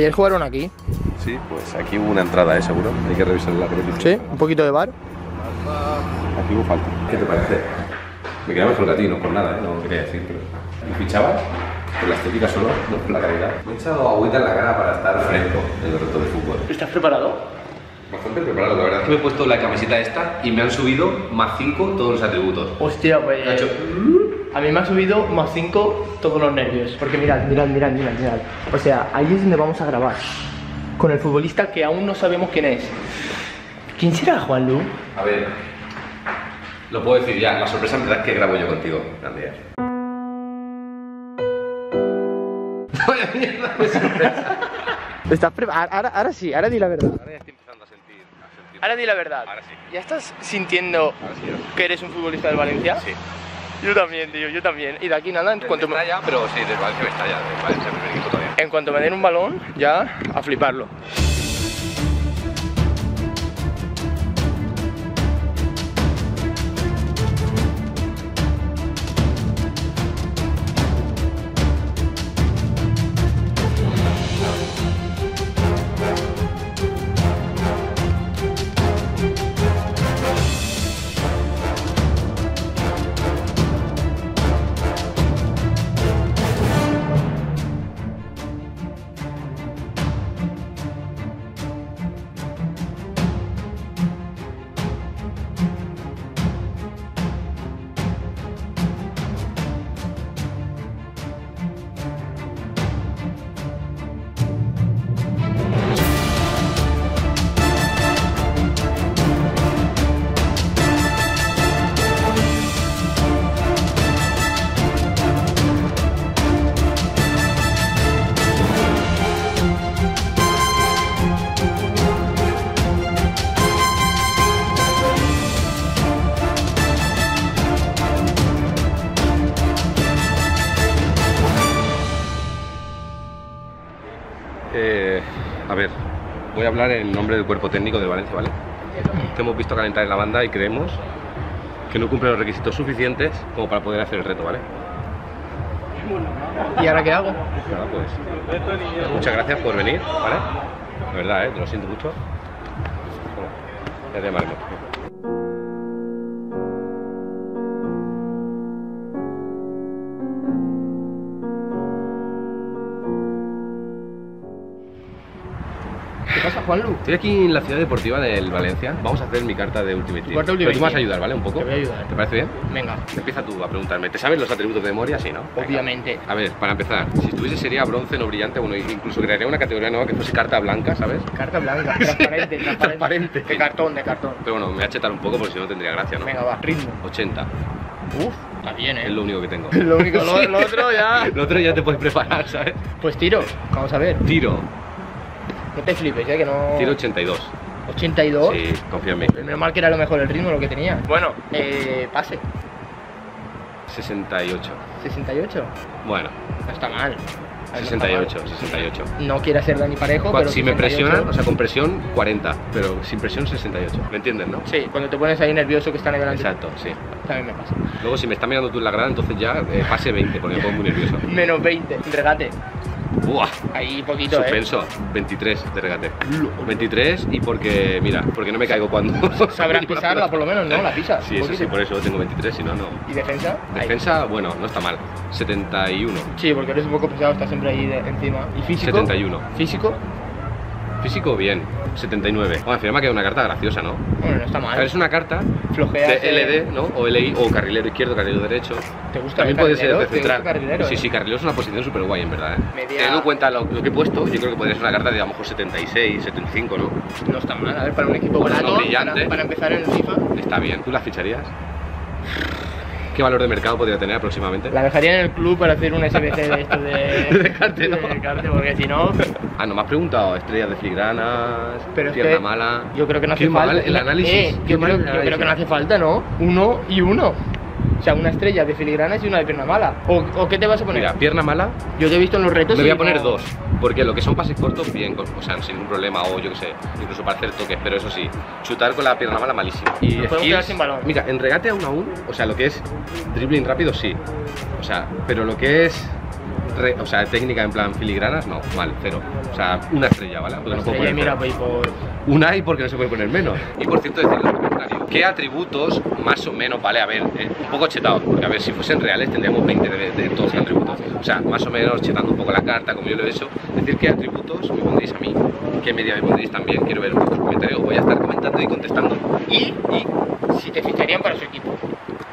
Ayer jugaron aquí. Sí, pues aquí hubo una entrada, ¿eh? Seguro. Hay que revisar la repetición. Sí, un poquito de bar. Aquí hubo falta. ¿Qué te parece? Me queda mejor que a ti, no por nada, ¿eh? No lo quería decir, pero... ¿Y fichabas? Por la estética solo, no por la calidad. Me he echado agüita en la cara para estar fresco en el reto de fútbol. ¿Estás preparado? Bastante preparado, la verdad. Me he puesto la camiseta esta y me han subido más 5 todos los atributos. Hostia, pues. A mí me ha subido más 5 todos los nervios. Porque mirad, mirad, mirad, mirad, mirad. O sea, ahí es donde vamos a grabar. Con el futbolista que aún no sabemos quién es. ¿Quién será Juanlu? A ver, lo puedo decir ya, la sorpresa en verdad es que grabo yo contigo, Andrea. Vaya mierda de sorpresa. ¿Estás preparado? Ahora, ahora sí, ahora di la verdad. Ahora ya estoy empezando a sentir, a sentir. Ahora di la verdad. Ahora sí. ¿Ya estás sintiendo Ahora sí, ahora sí. que eres un futbolista del Valencia? Sí. Yo también, tío, yo también. Y de aquí nada, en cuanto, me estalla, pero sí, del Valencia me estalla, del Valencia primer equipo todavía. en cuanto me den un balón, ya a fliparlo. A ver, voy a hablar en nombre del cuerpo técnico del Valencia, ¿vale? Que hemos visto calentar en la banda y creemos que no cumple los requisitos suficientes como para poder hacer el reto, ¿vale? ¿Y ahora qué hago? Nada, pues. Muchas gracias por venir, ¿vale? De verdad, ¿eh? Te lo siento mucho. Bueno, ya te llamaremos. Juanlu? Estoy aquí en la ciudad deportiva del Valencia. Vamos a hacer mi carta de Ultimate Team. carta de Pero Ultimate tú vas a ayudar, ¿vale? Un poco. Te voy a ayudar. ¿Te parece bien? Venga, Empieza tú a preguntarme. ¿Te sabes los atributos de memoria? Sí, ¿no? Venga. obviamente. A ver, para empezar, si estuviese sería bronce, no brillante, bueno, incluso crearía una categoría nueva que fuese carta blanca, ¿sabes? Carta blanca, transparente, transparente. De cartón, de cartón. Pero bueno, me voy a chetar un poco porque si no tendría gracia, ¿no? Venga, va, ritmo. 80, Uf, está bien, es eh. lo único que tengo. Lo único, lo, lo otro ya. Lo otro ya te puedes preparar, ¿sabes? Pues tiro, vamos a ver. Tiro, No te flipes, ya que no. tiro 82. 82. Sí, confía en mí. Menos mal que era lo mejor el ritmo lo que tenía. Bueno, eh, pase. 68. 68. Bueno, No está mal. Ver, no está 68, mal. 68. No quiere ser Dani Parejo, pero. si me 68. presionan, o sea, con presión 40, pero sin presión 68. ¿Me entiendes, no? Sí, cuando te pones ahí nervioso que están ahí delante. Exacto, sí. También me pasa. Luego, si me está mirando tú en la grada, entonces ya eh, pase 20, porque me pongo muy nervioso. Menos 20, regate. ¡Buah! Ahí poquito, eh. Suspenso, 23 de regate. 23 y porque, mira, porque no me caigo cuando. Sabrás pisarla por lo menos, ¿no? La pisas. Sí, eso sí, por eso tengo 23, si no, no. ¿Y defensa? Ahí. Defensa, bueno, no está mal. 71. Sí, porque eres un poco pesado, estás siempre ahí de- encima. ¿Y físico? 71. ¿Físico? Físico, bien. 79. Bueno, al final me ha quedado una carta graciosa, ¿no? Bueno, no está A mal. ver, es una carta Flojeas, de. LD, ¿no? O LI, o carrilero izquierdo, carrilero derecho. ¿Te gusta También el puede ser carrilero? de ¿Te gusta central. carrilero, sí, eh? sí, carrilero es una posición súper guay, en verdad. ¿eh? Media- Teniendo en cuenta lo, lo que he puesto, yo creo que podría ser una carta de a lo mejor 76, 75, ¿no? No está mal. A ver, para un equipo Bueno, barato, no brillante. Para, para empezar en el FIFA, Está bien. ¿Tú la ficharías? ¿Qué valor de mercado podría tener aproximadamente? la dejaría en el club para hacer un SBC de esto de... De dejarte, ¿no? de dejarte, porque si no... Ah, no me has preguntado estrellas de filigranas, Pero pierna que mala. Yo creo que no hace Qué falta. mal el análisis. Eh, qué yo, mal creo, el yo creo que no hace falta, ¿no? Uno y uno. O sea, una estrella de filigranas y una de pierna mala. ¿O, o qué te vas a poner? Mira, pierna mala, yo te he visto en los retos. me voy a poner no- dos. Porque lo que son pases cortos, bien, con- o sea, sin ningún problema, o yo qué sé, incluso para hacer toques, pero eso sí, chutar con la pierna mala, malísimo. Y Nos podemos quedar sin balón. Mira, en regate a uno a uno, o sea, lo que es dribbling rápido, sí. O sea, pero lo que es re- o sea, técnica en plan filigranas, no, mal, cero. O sea, una estrella, ¿vale? Porque no puedo poner mira, cero. por... Una y porque no se puede poner menos. Y por cierto, decir lo contrario. ¿Qué atributos, más o menos, vale? A ver, eh, un poco chetados, porque a ver, si fuesen reales tendríamos 20 de, de todos los atributos. O sea, más o menos chetando un poco la carta, como yo lo he hecho. Decir qué atributos me pondréis a mí, qué media me pondréis también. Quiero ver vuestros comentarios. Voy a estar comentando y contestando. Y Y si te ficharían para su equipo.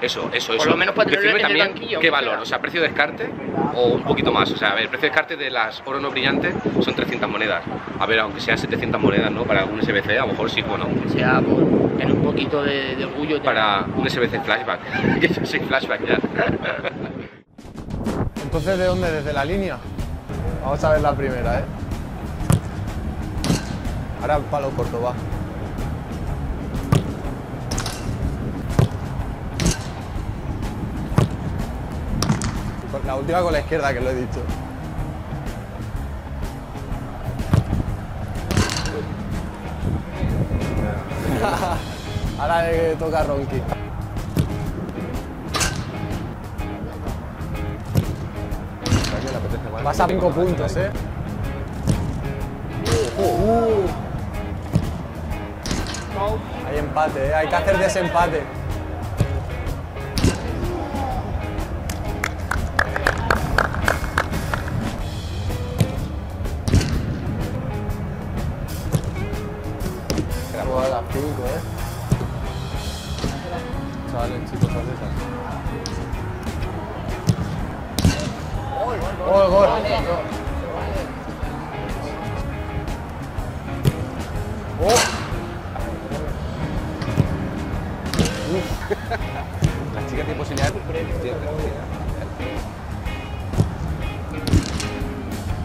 eso, eso, Por eso. lo menos para tenerlo el también banquillo, qué valor, o sea, precio de descarte o un poquito más. O sea, a ver, precio de descarte de las oro no brillantes son 300 monedas. A ver, aunque sean 700 monedas, ¿no? Para un SBC, a lo mejor sí, bueno. O sea, por tener un poquito de, de orgullo. Para un SBC flashback, que yo soy flashback ya. Entonces, ¿de dónde? ¿Desde la línea? Vamos a ver la primera, ¿eh? Ahora el palo corto, va. Con La última con la izquierda, que lo he dicho. Ahora le toca a Ronky. Vas a 5 puntos, ¿eh? Uh. Hay empate, ¿eh? Hay que hacer desempate. La chica tiene posibilidad.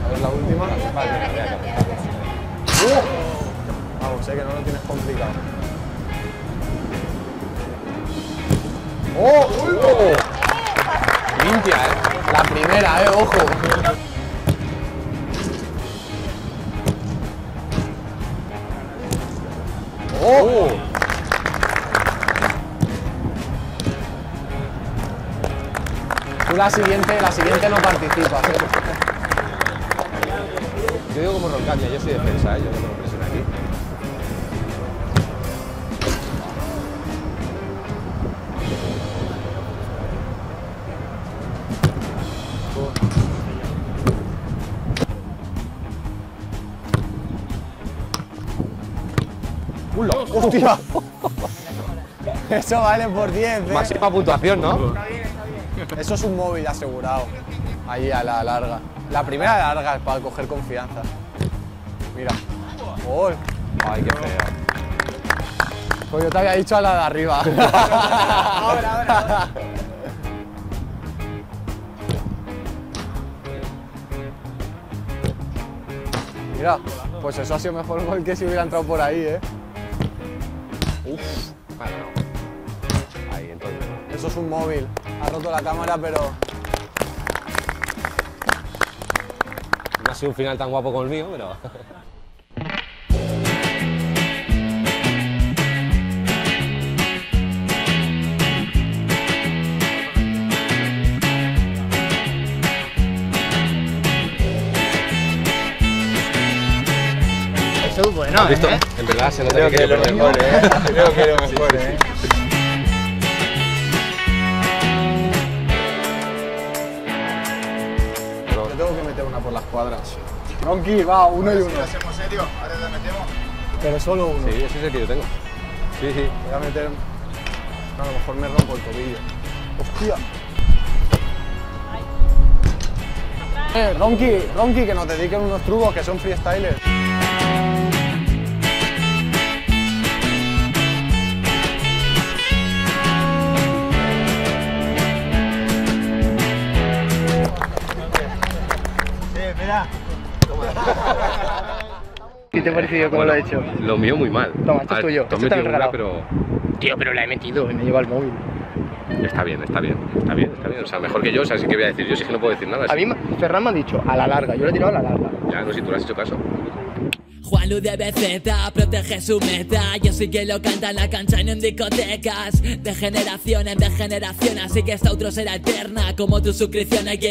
A ver la última. ¡Uh! Vamos, sé que no lo tienes complicado. ¡Oh! ¡Oh! Limpia, ¿eh? La primera, ¿eh? Ojo. ¡Oh! Tú la siguiente, la siguiente no participas, ¿eh? Yo digo como Roncaña, yo soy defensa, ¿eh? yo no me presión aquí. ¡Hostia! Eso vale por 10, ¿eh? Máxima puntuación, ¿no? Eso es un móvil asegurado. Ahí a la larga. La primera larga es para coger confianza. Mira. ¡Gol! Ay, qué feo. Pues yo te había dicho a la de arriba. ahora, ahora. Mira, pues eso ha sido mejor gol que si hubiera entrado por ahí, ¿eh? Eso es un móvil. Ha roto la cámara, pero No ha sido un final tan guapo como el mío, pero. Eso es bueno, ¿Has visto? ¿eh? En verdad se nota que quiere perder. ¿eh? Creo que lo mejor, ¿eh? Cuadras. Ronky, va, uno y uno. serio? ¿Ahora le metemos? Pero solo uno. Sí, ese sentido tengo. Sí, sí. Voy a meter. A lo mejor me rompo el tobillo. ¡Hostia! Eh, Ronky, Ronky, que nos dediquen unos trucos que son freestylers. ¿Qué te ha parecido cómo lo he hecho? Lo mío muy mal. Toma, esto es tuyo. Esto te lo he metido una, regalado. pero Tío, pero la he metido y me lleva el móvil. está bien, está bien, está bien, está bien. O sea, mejor que yo, o sea, sí que voy a decir. Yo sí que no puedo decir nada. A mí, Ferran me ha dicho a la larga, yo lo he tirado a la larga. Ya, no sé si tú le has hecho caso. Juanlu de BZ protege su meta Yo sí que lo canta en la cancha y no en discotecas De generación en de generación Así que esta otro será eterna Como tu suscripción aquí en